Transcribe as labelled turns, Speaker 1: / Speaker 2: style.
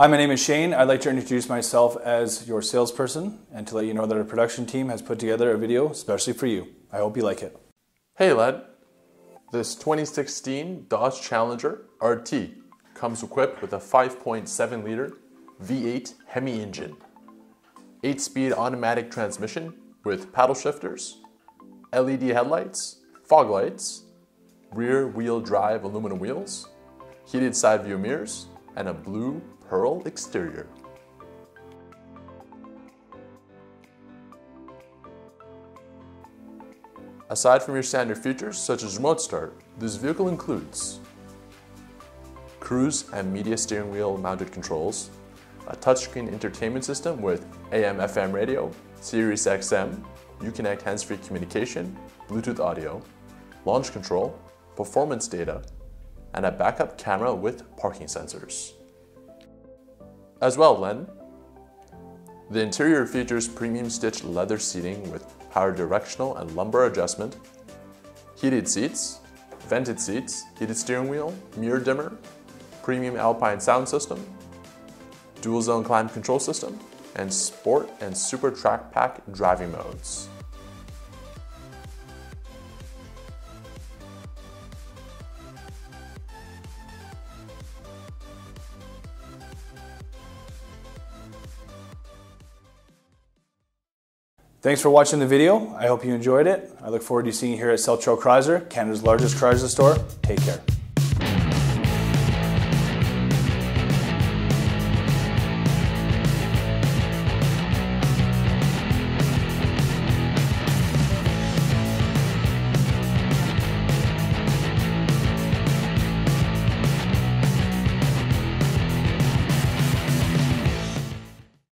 Speaker 1: Hi, my name is Shane. I'd like to introduce myself as your salesperson and to let you know that our production team has put together a video especially for you. I hope you like it.
Speaker 2: Hey Len, this 2016 Dodge Challenger RT comes equipped with a 5.7 liter V8 Hemi engine, 8 speed automatic transmission with paddle shifters, LED headlights, fog lights, rear wheel drive aluminum wheels, heated side view mirrors, and a blue pearl exterior. Aside from your standard features such as remote start, this vehicle includes cruise and media steering wheel mounted controls, a touchscreen entertainment system with AM FM radio, Sirius XM, Uconnect hands-free communication, Bluetooth audio, launch control, performance data, and a backup camera with parking sensors. As well, Len, the interior features premium stitched leather seating with power directional and lumbar adjustment, heated seats, vented seats, heated steering wheel, mirror dimmer, premium Alpine sound system, dual zone climate control system, and sport and super track pack driving modes.
Speaker 1: Thanks for watching the video. I hope you enjoyed it. I look forward to seeing you here at Trail Chrysler, Canada's largest Chrysler store. Take care.